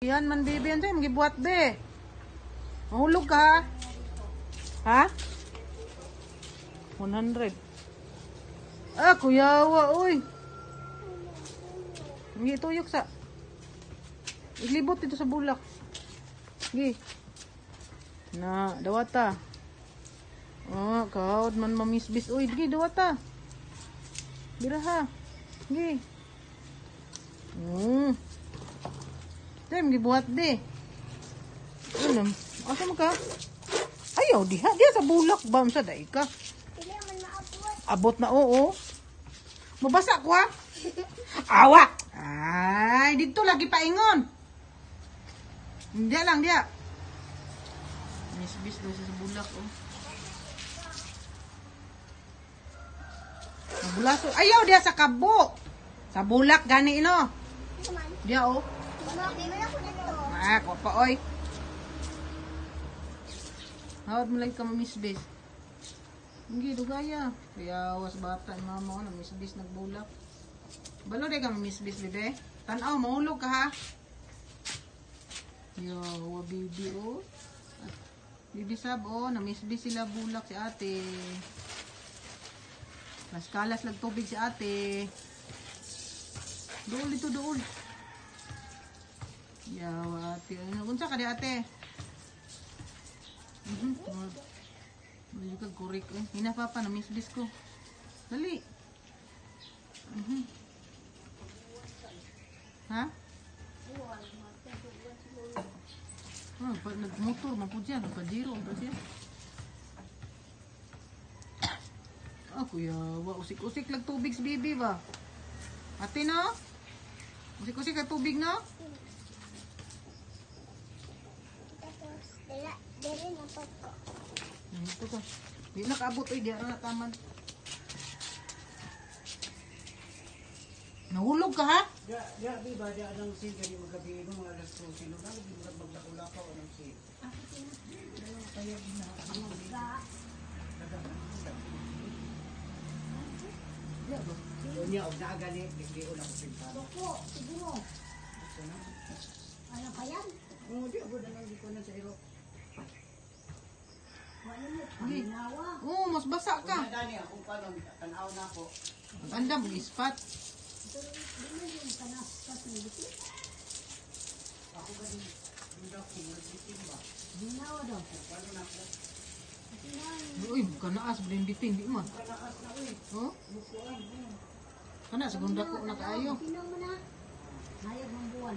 Yan man bibi yan sa'yo, magibuhat be. Mahulog ka ha? Ha? 100. Ah, kuyawa, uy. Hindi tuyok sa. Iglibot dito sa bulak. Gi. Na, dawata. Oh, kaod man mamisbis. Uy, gi, dawata. Biraha. Gi. Hmm. Dem, gibuhat di. Ano? Asa mo ka? Ayaw, diha. Diha sa bulak. Bam sa daig ka. Hindi man maabot. Abot na oo. Mabasa ko ha. Awa! Ay, dito lagi paingon. Hindi lang, dia. Misbis daw sa bulak, oh. Mabulaso. Ayaw dia sa kabo. Sa bulak, gani, no? Ito man. Dia, oh. Hindi man ako dito. Ah, ko pa, oy. Hawad mo lang ka mamisbis. Hindi, dugaya. Kaya was bata, mama ko, namisbis, nagbulak. Balo de ka mamisbis, bebe. Tanaw, mahulog ka ha. Yo, wa bibi, oh. At, bibi sab, oh, namisbis sila bulak si ate. Mas kalas lang tubig si ate. Dool dito, dool. Yawa ate. Unsa ka di ate? Mhm. Dili ka kurik eh. Hina pa pa na misbis ko. Dali. Mhm. Ha? Ah, pag nagmotor, mapud siya, nagpajiro, ba siya? Ah, kuya, wa usik-usik lang tubig sa bibi ba? Ate no? Usik-usik ang tubig no? Dila, dili na pagko. Hmm, Ito ka. Di nakaabot oy, di na taman. Nahulog ka ha? Ya, ya, di ba, di anong si, gani magabi mo, mga alas 2, sino na, di mo magdakulakaw, anong si. Doon niya, og naagani, hindi ko na ko pintado. Siguro. Ano pa yan? Oo, di ako na lang, di ko na sa iro. Panginawa. Oo, mas basa ka. nadani, kung paano, tanaw na ako. Ang ganda mo, ispat. Ako gani, hindi ako, magsitin ba? Ginawa daw. Paano na ako? Uy, kanaas, blinditing, di man. Kanaas na, uy, Oh? mukuan, oh. Kana, segunda ko na kaayo. Hayag ng buwan.